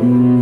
Mm-hmm.